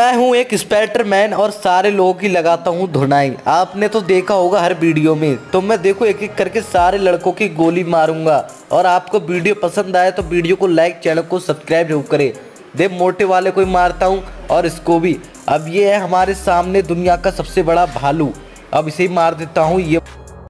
मैं हूँ एक स्पाइडरमैन और सारे लोगों की लगाता हूँ धुनाई। आपने तो देखा होगा हर वीडियो में। तो मैं देखो एक एक करके सारे लड़कों की गोली मारूँगा। और आपको वीडियो पसंद आए तो वीडियो को लाइक, चैनल को सब्सक्राइब ज़रूर करें। देव मोटे वाले को ही मारता हूँ और इसको भी। अब ये है हमारे सामने दुनिया का सबसे बड़ा भालू। अब इसे ही मार देता हूँ, ये